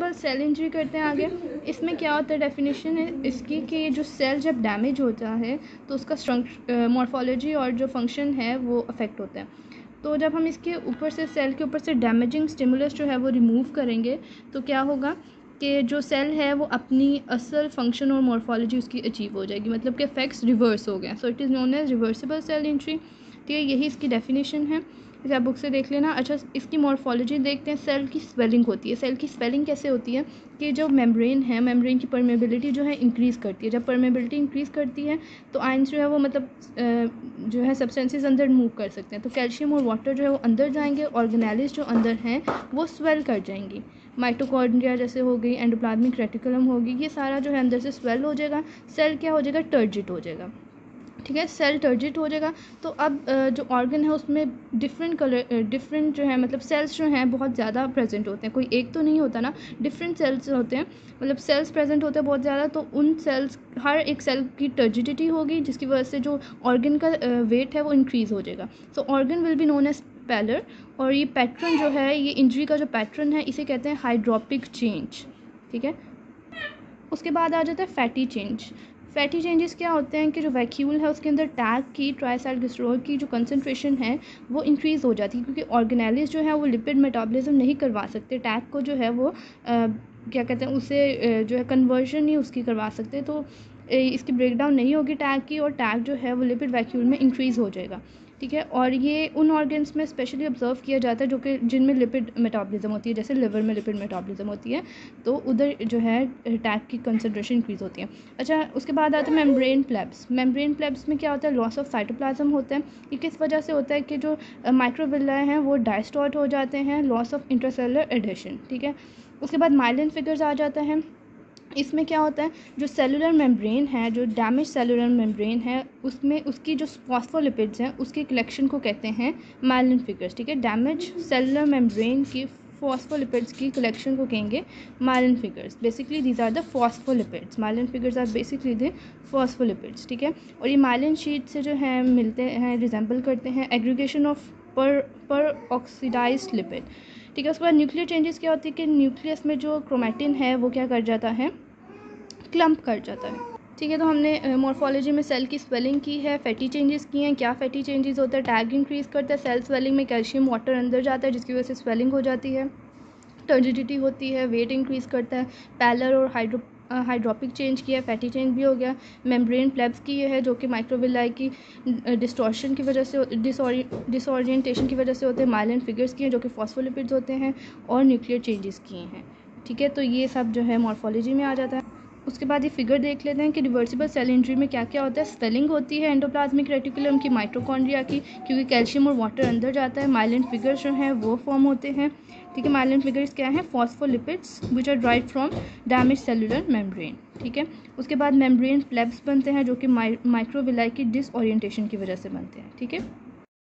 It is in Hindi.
रिवर्सिबल सेल इंजरी करते हैं आगे। इसमें क्या होता है डेफिनेशन है? इसकी कि जो सेल जब डैमेज होता है तो उसका मॉर्फोलॉजी और जो फ़ंक्शन है, वो अफेक्ट होता है। तो जब हम इसके ऊपर से सेल के ऊपर से डैमेजिंग स्टिमुलस जो है, वो रिमूव करेंगे तो क्या होगा कि जो सेल है, वो अपनी असल फ़ंक्शन और मॉर्फोलॉजी उसकी अचीव हो जाएगी। मतलब कि इफेक्ट्स रिवर्स हो गए so it is known as reversible cell injury ठीक है यही इसकी डेफिनेशन है। इसे आप बुक से देख लेना। अच्छा इसकी मॉर्फोलॉजी देखते हैं। सेल की स्वेलिंग होती है। सेल की स्वेलिंग कैसे होती है कि जो मेम्ब्रेन है मेम्ब्रेन की परमेबिलिटी जो है इंक्रीज़ करती है। जब परमेबिलिटी इंक्रीज़ करती है तो आइंस जो है वो मतलब जो है सब्सटेंसेस अंदर मूव कर सकते हैं। तो कैल्शियम और वाटर जो है वो अंदर जाएँगे ऑर्गेनालिस जो अंदर हैं, वो स्वेल कर जाएँगी। माइटोकॉन्ड्रिया जैसे हो गई एंडोप्लाज्मिक रेटिकुलम होगी ये सारा जो है अंदर से स्वेल हो जाएगा। सेल क्या हो जाएगा? टर्जिट हो जाएगा। ठीक है सेल टर्जिट हो जाएगा। तो अब जो ऑर्गन है उसमें डिफरेंट कलर डिफरेंट जो है मतलब सेल्स जो हैं बहुत ज़्यादा प्रेजेंट होते हैं। कोई एक तो नहीं होता ना डिफरेंट सेल्स होते हैं। मतलब सेल्स प्रेजेंट होते हैं बहुत ज़्यादा तो उन सेल्स हर एक सेल की टर्जिडिटी होगी, जिसकी वजह से जो ऑर्गन का वेट है वो इंक्रीज़ हो जाएगा। So organ will be known as pallor और ये पैटर्न जो है, ये इंजरी का जो पैटर्न है, इसे कहते हैं हाइड्रोपिक चेंज ठीक है? उसके बाद आ जाता है फैटी चेंज फैटी चेंजेस क्या होते हैं कि जो वैक्यूल है उसके अंदर टैग की ट्राईसाइक्लिसरॉल की जो कंसनट्रेशन है वो इंक्रीज़ हो जाती है क्योंकि ऑर्गेनाइलिस जो है वो लिपिड मेटाबॉलिज्म नहीं करवा सकते। टैग को जो है वो आ, क्या कहते हैं उसे जो है कन्वर्जन ही उसकी करवा सकते। तो इसकी ब्रेकडाउन नहीं होगी टैग की और टैग जो है वो लिपिड वैक्यूल में इंक्रीज़ हो जाएगा। ठीक है? और ये उन ऑर्गन्स में स्पेशली ऑब्ज़र्व किया जाता है जो कि जिनमें लिपिड मेटाबॉलिज्म होती है, जैसे लिवर में लिपिड मेटाबॉलिज्म होती है तो उधर जो है टैग की कंसनट्रेशन इंक्रीज़ होती है। अच्छा उसके बाद आता है मेम्ब्रेन प्लेब्स मेम्ब्रेन प्लेब्स में क्या होता है? लॉस ऑफ़ साइटोप्लाज्म होता है। ये किस वजह से होता है कि जो माइक्रोविल्लाए हैं, वो डायस्टॉट हो जाते हैं लॉस ऑफ़ इंटरसेलर एडिशन ठीक है? उसके बाद माइलिन फिगर्स आ जाता है। इसमें क्या होता है, जो सेलुलर मेम्ब्रेन है, जो डैमेज सेलुलर मेम्ब्रेन है, उसमें उसकी जो फॉस्फोलिपिड्स हैं, उसके कलेक्शन को कहते हैं माइलिन फिगर्स ठीक है? डैमेज सेलुलर मेम्ब्रेन की फॉस्फोलिपिड्स की कलेक्शन को कहेंगे myelin figures basically these are the phospholipids myelin figures are basically the phospholipids ठीक है? और ये माइलिन शीट से जो है, मिलते हैं रिजेंबल करते हैं एग्रीगेशन ऑफ़ पर पर ऑक्सीडाइज लिपिड ठीक है, उसके बाद न्यूक्लियर चेंजेस क्या होती है कि न्यूक्लियस में जो क्रोमेटिन है, वो क्या कर जाता है? क्लम्प कर जाता है। ठीक है तो हमने मॉर्फोलॉजी में सेल की स्वेलिंग की है फैटी चेंजेस किए हैं, क्या फैटी चेंजेस होता है? टैग इंक्रीज़ करता है सेल स्वेलिंग में कैल्शियम वाटर अंदर जाता है, जिसकी वजह से स्वेलिंग हो जाती है। टर्जिडिटी होती है वेट इंक्रीज़ करता है पैलर और हाइड्रो हाइड्रोपिक चेंज किया, फैटी चेंज भी हो गया, मेम्ब्रेन प्लेब्स की ये है जो कि माइक्रोविलाई की डिस्टॉर्शन की वजह से डिसऑरिएंटेशन की वजह से होते हैं माइलन फिगर्स की हैं जो कि फॉस्फोलिपिड्स होते हैं और न्यूक्लियर चेंजेस किए हैं, ठीक है? तो ये सब जो है मॉर्फोलॉजी में आ जाता है। उसके बाद ये फिगर देख लेते हैं कि रिवर्सिबल सेल इंजरी में क्या क्या होता है। स्वेलिंग होती है एंडोप्लाज्मिक रेटिकुलम की माइट्रोकॉन्ड्रिया की, क्योंकि कैल्शियम और वाटर अंदर जाता है। माइलेंट फिगर्स जो हैं, वो फॉर्म होते हैं। ठीक है माइलेंट फिगर्स क्या हैं? Phospholipids which are derived from damage cellular membrane ठीक है, उसके बाद मेम्ब्रेन प्लेब्स बनते हैं, जो कि माइक्रोविलाई की डिसओरिएंटेशन की वजह से बनते हैं। ठीक है?